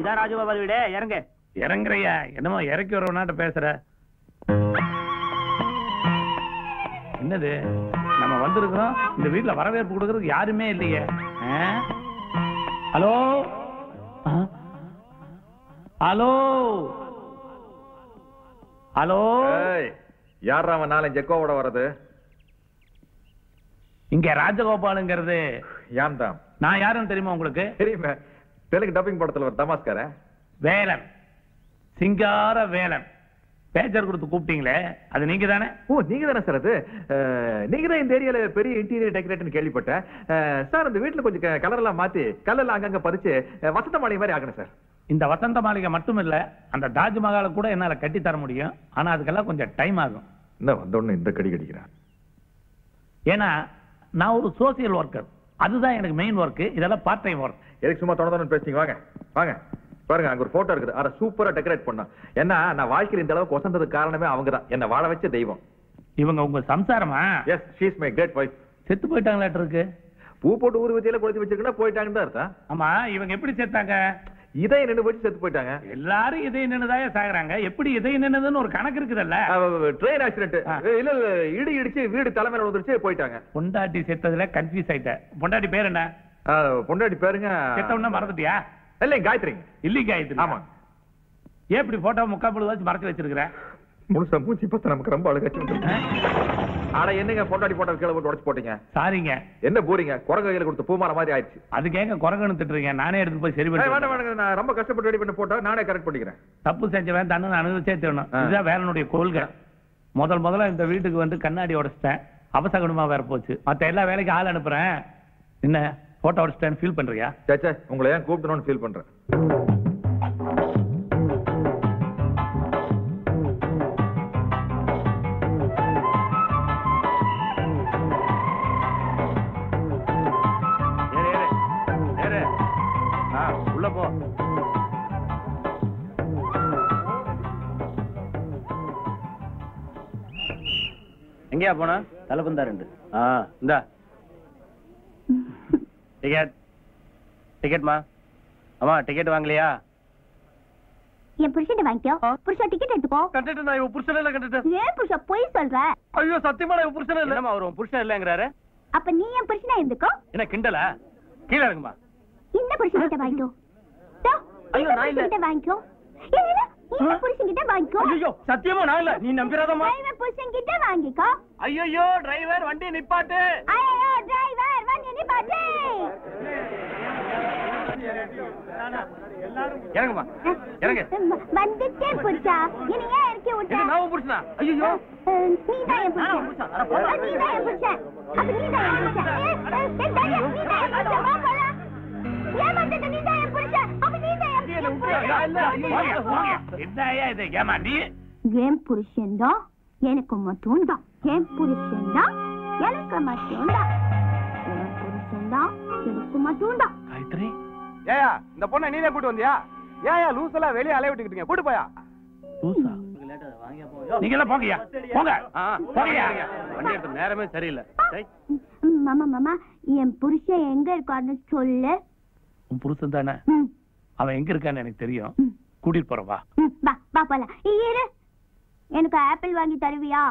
இதான் ராஜகோபால் வீடு இறங்க. இறங்குறையா? என்னமோ இறக்கி வரவனாட்ட பேசுற. என்னது? நம்ம வந்திருக்கிறோம் இந்த வீட்ல வரவேற்பு கொடுக்கறதுக்கு யாருமே இல்லையே? ஹலோ? ஹலோ? ஹலோ? யாரா அவன் நாலஞ்சு எக்கோவோட வர்றது? இங்க ராஜகோபாலுங்கிறது. யாம் தான் நான் யாருன்னு தெரியுமா உங்களுக்கு? தெரியுமே. தெலுங்கு டப்பிங் படத்துல ஒரு தமாஸ்கார வேலன். சிங்கார வேலன். பேச்சர் கொடுத்து கூப்பிட்டீங்களே அது நீங்க தானே ஓ நீங்க தானே சார் அது? நீங்க தான் இந்த ஏரியால பெரிய இன்டீரியர் டெக்கரேட்னு கேள்விப்பட்டேன். சார் இந்த வீட்டுல கொஞ்சம் கலர் எல்லாம் மாத்தி கல்லெல்லாம் அங்கங்க பறிச்சு வசந்த மாளிகை மாதிரி ஆகணும் சார் இந்த வசந்த மாளிகை மட்டும் இல்ல அந்த தாஜ்மஹாலை கூட என்னால கட்டி தர முடியும். ஆனா அதுக்கெல்லாம் கொஞ்சம் டைம் ஆகும். என்ன வந்தோடனே இந்த கடி கடிக்கிறேன் ஏன்னா நான் ஒரு சோசியல் ஒர்க்கர் அதுதான் எனக்கு மெயின் ஒர்க் இதெல்லாம் பார்ட் டைம் ஒர்க் எதுக்கு சும்மா தொண பேசுறீங்க? வாங்க வாங்க. பாருங்க அங்க ஒரு போட்டோ இருக்குது. அத சூப்பரா டெக்கரேட் பண்ணோம் ஏன்னா நான் வாழ்க்கையில் இந்த அளவுக்கு வசந்ததுக்கு காரணமே அவங்க தான் என்ன வாழ வச்ச தெய்வம். இவங்க உங்க சம்சாரமா? Yes she's my great wife செத்து போயிட்டாங்களாட்டு இருக்கு பூ போட்டு ஊர் வச்சியில கொளுத்தி வச்சிருக்கா போயிட்டாங்கன்னு தான் அர்த்தம். ஆமா இவங்க எப்படி செத்தாங்க? இதயம் நின்று போச்சு செத்து போயிட்டாங்க. எல்லாரும் இதயம் நின்னுதாயே சாகுறாங்க. எப்படி இதயம் நின்னதுன்னு ஒரு கணக்கு இருக்குதல்ல? Train accident. இல்ல இல்ல இடி இடிச்சு வீடு தலைமையில வந்துருச்சு போயிட்டாங்க. பொண்டாட்டி செத்ததுல கன்ஃபியூஸ் ஆயிட்டேன் பொண்டாட்டி பேர் என்ன? பொண்டாட்டி பேருங்க செத்தவன மறந்துட்டியா? இல்ல காயத்ரி. இல்லைங்க இது ஆமா. ஏன் இப்படி போட்டோ முக்கா பொழுது வச்சு மறைச்சு வச்சிருக்கிற? முழுசா மூச்சு பார்த்தா நமக்கு ரொம்ப அழகாச்சு. ஆனா என்னங்க பொண்டாட்டி போட்டோ கீழே போட்டு உடச்சு போட்டீங்க? சாரிங்க. என்ன போறீங்க குரங்கு கையில கொடுத்த பூமால மாதிரி ஆயிடுச்சு. அதுக்கு ஏங்க குரங்கன்னு திட்டுறீங்க நானே எடுத்து போய் சரி ஏய், வேண்டாம் பண்ணி வேண்டாம் நான் ரொம்ப கஷ்டப்பட்டு ரெடி பண்ண போட்டோ நானே கரெக்ட் பண்ணிக்கிறேன். தப்பு செஞ்சவன் தன்னு அனுபவிச்சே தீரணும். ஆ. இதுதான் வேலனுடைய கொள்கை. முதல் முதல்ல இந்த வீட்டுக்கு வந்து கண்ணாடி உடைச்சிட்டேன். அபசகுணமா வேற போச்சு. மத்த எல்லா வேலைக்கும் ஆள் அனுப்புறேன். என்ன போட்டோ உடைச்சிட்டேன்னு ஃபீல் பண்றியா? சேச்சே உங்களை ஏன் கூப்பிடணும்னு ஃபீல் பண்றேன். எங்கேயா போன? தலைப்பந்தா ரெண்டு. ஆ இந்தா. டிக்கெட் டிக்கெட்மா அம்மா டிக்கெட் வாங்கலையா? என் புருஷன் வாங்கிக்கோ புருஷா டிக்கெட் எடுத்துக்கோ. கண்டுட்டு நான் இவன் புருஷன் இல்ல கண்டுட்டு ஏன் புருஷா பொய் சொல்ற? ஐயோ சத்தியமா நான் புருஷன் இல்ல. உன் புருஷன் இல்லங்கிறாரு? அப்ப நீ என் புருஷனா இருந்துக்கோ? என்ன கிண்டலா? கீழே இறங்குமா? இந்த புருஷன் கிட்ட வாங்கிக்கோ. ஐயோ, நான் இல்ல. புருஷன் வாங்கிக்கோ. இந்த புருஷன் கிட்ட வாங்கிக்கோ. ஐயோ சத்தியமா நான் இல்ல? நீ நம்பிராதம்மா. டிரைவர் புருஷன் கிட்ட வாங்கிக்கோ. ஐயோ டிரைவர் வண்டி நிப்பாட்டு. ஐயோ டிரைவர் வந்து நிப்பாட்டு. இறங்குமா இறங்கு. வந்துட்டேன் புருஷா. இனி ஏன் இறக்கி இது விட்ட நான் உன் புருஷனா? ஐயோ அஹ், நீதான் என் நானா புருஷன் புருஷன்? அட போடா. அஹ், நீதான் என் புருஷன். அப்ப நீதான் என் புருஷன். ஏய், அஹ், ஏய், தாயா, நீதான் என் புருஷன். வா போலாம். ஏமாத்திட்ட நீதான் என் புருஷன் அப்ப நீதான். என் புருஷன் என்னய்யா இது ஏமா நீ என் புருஷன் தான் எனக்கு மட்டும் தான் என் புருஷன் தான் எனக்கு மட்டும் தான் என் புருஷன் தான் எனக்கு மட்டும் தான் காயத்ரி. ஏயா இந்த பொண்ணை நீனே கூட்டு வந்தியா? ஏயா லூஸ் எல்லாம் வெளியே அலைய விட்டுக்கிட்டீங்க கூட்டு போயா? லூசா? நீங்க எல்லாம் போங்கய்யா. போங்க. போங்கய்யா. வண்டி எடுத்த நேரமே சரியில்லை. ம், மாமா மாமா என் புருஷன் எங்க இருக்கான்னு சொல்லு. உன் புருஷன் தானே அவன் எங்க இருக்கான்னு எனக்கு தெரியும் கூட்டிட்டு போறேன் வா வா வா போலாம் இரு எனக்கு ஆப்பிள் வாங்கி தருவியா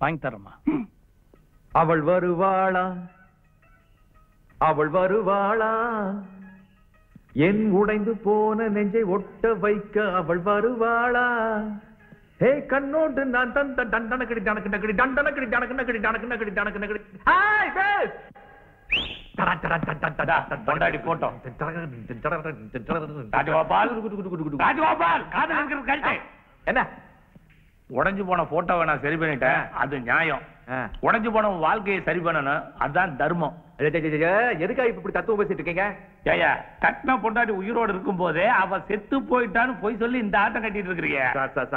வாங்கி தரேம்மா அவள் வருவாளா அவள் வருவாளா என் உடைந்து போன நெஞ்சை ஒட்ட வைக்க அவள் வருவாளா ஹே கண்ணோடு நான் தந்த டண்டன கிடி டனக்கு நக்கடி டண்டன கிடி டனக்கு நக்கடி டனக்கு நக்கடி டனக்கு நக்கடி கொண்டாடி போட்டோம். ராஜகோபால்? ராஜகோபால் காதல் கழட்டு என்ன? உடைஞ்சு போன போட்டோவை நான் சரி பண்ணிட்டேன். அது நியாயம். உடைஞ்சு போன வாழ்க்கையை சரி பண்ணணும். அதுதான் தர்மம். எதுக்காக இப்ப இப்படி தத்துவம் பேசிட்டு இருக்கீங்க? ஏயா கட்டின பொண்டாட்டி உயிரோடு இருக்கும் போதே அவ செத்து போயிட்டான்னு போய் சொல்லி இந்த ஆட்டம் கட்டிட்டு இருக்கிறீங்க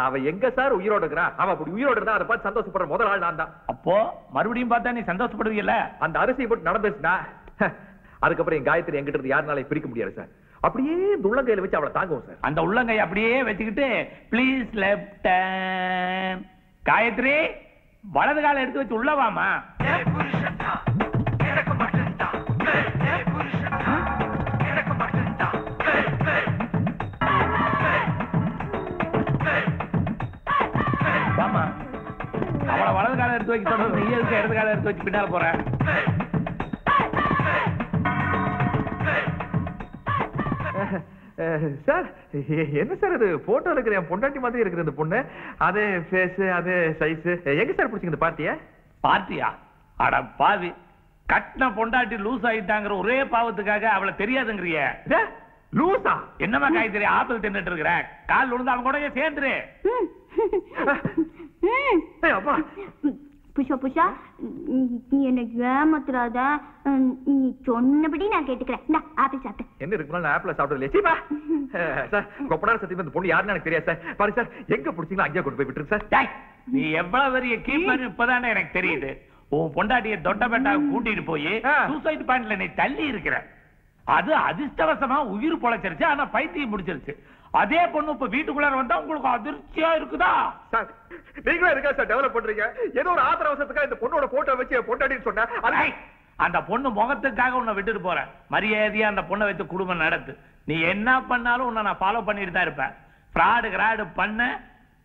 அவ எங்க சார் உயிரோட இருக்கிறா? அவ அப்படி உயிரோட இருந்தா அதை பார்த்து சந்தோஷப்படுற முதல் ஆள் நான் தான். அப்போ மறுபடியும் பார்த்தா நீ சந்தோஷப்படுவீங்கல்ல அந்த அரிசி போட்டு நடந்துச்சுன்னா அதுக்கப்புறம் என் காயத்திரி எங்கிட்ட இருந்து யாருனாலையும் பிரிக்க முடியாது சார். அப்படியே இந்த உள்ளங்கையில வச்சு அவளை தாங்குவோம் சார். அந்த உள்ளங்கை அப்படியே வச்சுக்கிட்டு ப்ளீஸ் லெப்ட் காயத்ரி வலது காலை எடுத்து வச்சு உள்ளவாமா அவளை வலது காலை எடுத்து வைக்க சொல்றது நீ இடது காலை எடுத்து வச்சு பின்னால போற? சார் என்ன சார் இது? போட்டோ இருக்கிற என் பொண்டாட்டி மாதிரி இருக்கிற இந்த பொண்ணு. அதே ஃபேஸ் அதே சைஸ் எங்க சார் பிடிச்சிங்க இந்த பார்ட்டிய? பார்ட்டியா? அட பாவி. கட்டின பொண்டாட்டி லூஸ் ஆயிட்டாங்கிற ஒரே பாவத்துக்காக அவளை தெரியாதுங்கிறிய. லூசா என்னமா காய்கறி ஆப்பிள் தின்னுட்டு இருக்கிற? கால் விழுந்து அவன் கூட சேர்ந்துரு. அப்பா. புஷா புஷா நீ என்ன ஏமாத்துறாத? நீ சொன்னபடி நான் கேட்டுக்கிறேன். இந்த ஆப்பிள் சாப்பிட்டு என்ன இருக்கு நான் ஆப்பிள் சாப்பிட்டது இல்லையா சீப்பா சார் கொப்பனார் சத்தியம் இந்த பொண்ணு யாருன்னு எனக்கு தெரியாது சார். பாருங்க சார் எங்க பிடிச்சிங்களோ அங்கேயே கொண்டு போய் விட்டுருங்க சார். டேய், நீ எவ்வளவு பெரிய கீப்பர் இப்பதானே எனக்கு தெரியுது. உன் பொண்டாட்டிய தொட்டபெட்டா கூட்டிட்டு போய். சூசைட் பாயிண்ட்ல நீ தள்ளி இருக்கிற. அது அதிர்ஷ்டவசமா உயிர் பொழைச்சிருச்சு ஆனா பைத்தியம் முடிச்சிருச்சு. அதே பொண்ணு இப்ப வீட்டுக்குள்ளார வந்தா உங்களுக்கு அதிர்ச்சியா இருக்குதா? சார் நீங்களும் இருக்கா சார் டெவலப் பண்றீங்க? ஏதோ ஒரு ஆத்திர அவசரத்துக்காக இந்த பொண்ணோட போட்டோ வச்சு என் பொண்டாட்டின்னு சொன்னேன் அந்த பொண்ணு முகத்துக்காக உன்னை விட்டுட்டு போறேன் மரியாதையா அந்த பொண்ணை வைத்து குடும்பம் நடத்து. நீ என்ன பண்ணாலும் உன்னை நான் ஃபாலோ பண்ணிட்டு தான் இருப்பேன். ஃப்ராடு கிராடு பண்ண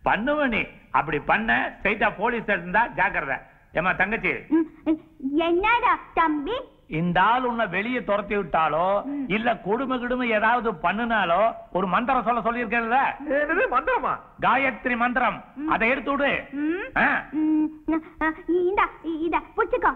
பண்ணுவ நீ. அப்படி பண்ண ஸ்ட்ரைட்டா போலீஸ் இருந்தா ஜாக்கிரதை. ஏமா தங்கச்சி. என்னடா தம்பி? இந்த ஆள் உன்னை வெளியே துரத்தி விட்டாலோ இல்ல கொடுமை கிடுமை ஏதாவது பண்ணுனாலோ ஒரு மந்திரம் சொல்ல சொல்லியிருக்கேன்ல? என்னது மந்திரமா? காயத்ரி மந்திரம். அதை எடுத்து விடு ம். ஆ. ம், அ, இந்தா இந்தா புடிச்சுக்கோ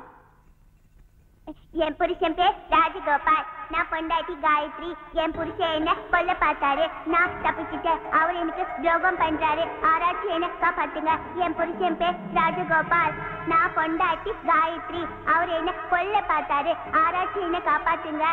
என் புருஷன் பேர் ராஜகோபால். நான் பொண்டாட்டி காயத்ரி. என் புருஷன் என்ன கொல்ல பார்த்தாரு. நான் தப்பிச்சுட்டேன். அவர் எனக்கு துரோகம் பண்றாரு. ஆராய்ச்சி என்ன காப்பாத்துங்க. என் புருஷன் பேர் ராஜகோபால். நான் பொண்டாட்டி காயத்ரி. அவர் என்ன கொல்ல பார்த்தாரு. ஆராய்ச்சி என்ன காப்பாத்துங்க.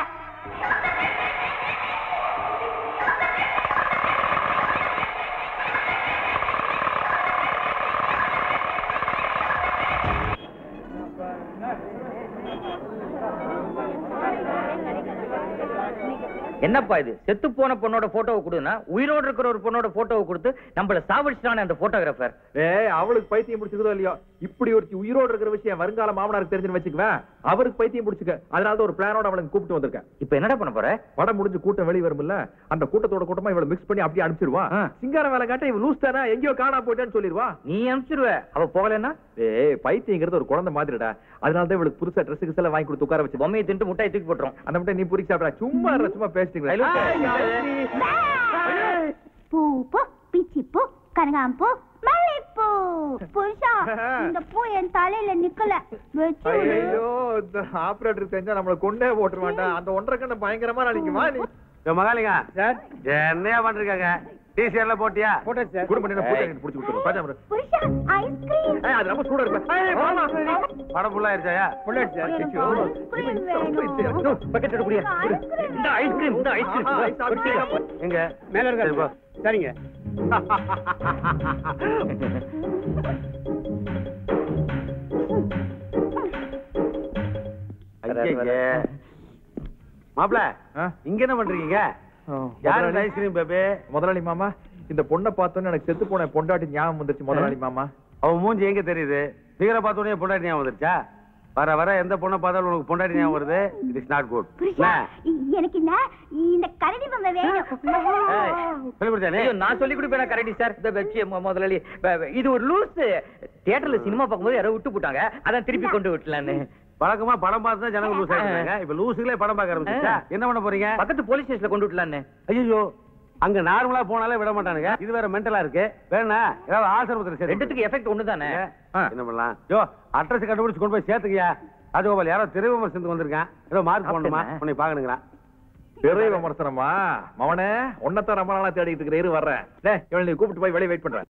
என்னப்பா இது? செத்து போன பொண்ணோட போட்டோவை கொடுனா உயிரோடு இருக்கிற ஒரு பொண்ணோட போட்டோவை கொடுத்து நம்மள சாவடிச்சிட்டானே அந்த போட்டோகிராஃபர் ஏய் அவளுக்கு பைத்தியம் பிடிச்சிருக்கோ இல்லையோ? இப்படி ஒருத்தி உயிரோடு இருக்கிற விஷயம் வருங்கால மாமனாருக்கு தெரிஞ்சுன்னு வச்சுக்குவேன் அவருக்கு பைத்தியம் பிடிச்சுக்க. அதனால தான் ஒரு பிளானோட அவளுக்கு கூப்பிட்டு வந்திருக்கேன். இப்ப என்னடா பண்ண போற? படம் முடிஞ்சு கூட்டம் வெளிய வரும்ல அந்த கூட்டத்தோட கூட்டமா இவளை மிக்ஸ் பண்ணி அப்படியே அனுப்பிச்சிருவா. சிங்கார வேலை காட்ட இவன் லூஸ் தானே எங்கேயோ காணா போயிட்டேன்னு சொல்லிடுவா. நீ அனுப்பிச்சிருவ. அவ போகலன்னா? ஏய் பைத்தியங்கிறது ஒரு குழந்ை மாதிரிடா. அதனால தான் இவளுக்கு புதுசா ட்ரெஸ் கிஸ் எல்லாம் வாங்கி கொடுத்து உட்கார வச்சு பொம்மையை தின்ட்டு முட்டாய் தூக்கி போட்டுரும். அந்த மட்டும் நீ புரிச்சு சாப்பிடா. சும்மா சும்மா பேசிட்டீங்களா. பூ பூ பிச்சி பூ கனகாம்பூ மல்லிப்பூ புருஷா இந்த பூ என் தலையில நிக்கல. வச்சு விடு. ஐயோ இந்த ஆபரேட்டர் தெரிஞ்சா நம்மள கொண்டே போட்டுற மாட்டான் அந்த ஒன்றரை கண்ணு பயங்கரமா நினைக்குமா நீ. மகாலிங்க. சார். என்னையா பண்றீங்க டிசிஆர்ல போட்டியா? சார். போட்டு புடிச்சு கொடுத்துரு. பாஜா மரு. புருஷா ஐஸ்கிரீம் ஏய், அது ரொம்ப சூடா இருக்கு. ஏய். படம் ஃபுல்லா பக்கெட் எடுக்க முடியாது இந்த ஐஸ்கிரீம் இந்த ஐஸ்கிரீம். எங்க? மேல இருக்க சரிங்க. மாப்பிள? இங்க என்ன பண்றீங்க? யாரு முதலாளி. Ice cream baby? முதலாளி மாமா இந்த பொண்ணை பார்த்தோன்னே எனக்கு செத்து போன பொண்டாட்டி ஞாபகம் வந்துருச்சு முதலாளி மாமா. அவன் மூஞ்சி எங்க தெரியுது? ஃபிகரை பார்த்த உடனே பொண்டாட்டி ஞாபகம் வந்துருச்சா? வர வர எந்த பொண்ணை பார்த்தாலும் உனக்கு பொண்டாட்டி ஞாபகம் வருது? இட் இஸ் நாட் குட் எனக்கு என்ன? இந்த கரடி பொம்மை வேணும். ஐயோ, நான் சொல்லி கொடுப்பேன் கரெக்டி சார் இந்த வெப்சி முதலாளி. இது ஒரு லூஸ் தியேட்டர்ல சினிமா பார்க்கும்போது யாரோ விட்டு போட்டாங்க. அதான் திருப்பி கொண்டு விட்டலான்னு. வழக்கமா படம் பார்த்து தான் ஜனங்க லூஸ் ஆயிட்டாங்க இப்ப லூசுகளே படம் பார்க்க ஆரம்பிச்சா என்ன பண்ண போறீங்க? பக்கத்து போலீஸ் ஸ்டேஷன்ல கொண்டு விட்டலான்னு. ஐயோ அங்க நார்மலா போனாலே விட மாட்டானுங்க. இது வேற மென்டலா இருக்கு. வேணா ஏதாவது ஆசிரமத்துல சேர்த்து ரெண்டுத்துக்கு எஃபெக்ட் ஒண்ணு தானே என்ன பண்ணலாம்? யோ அட்ரஸ் கண்டுபிடிச்சு கொண்டு போய் சேர்த்துக்கியா? ராஜகோபால் யாரோ திரை விமர்சனத்துக்கு வந்திருக்கான். ஏதோ மார்க் போடணுமா? உன்னை பாக்கணுங்கிறான் பெரிய விமர்சனமா? மவனே உன்னத்தான் ரொம்ப நாளா தேடிட்டு இருக்கிற இரு வர்றேன். டேய் இவளை நீ கூப்பிட்டு போய் வெளியே வெயிட் பண்றேன்.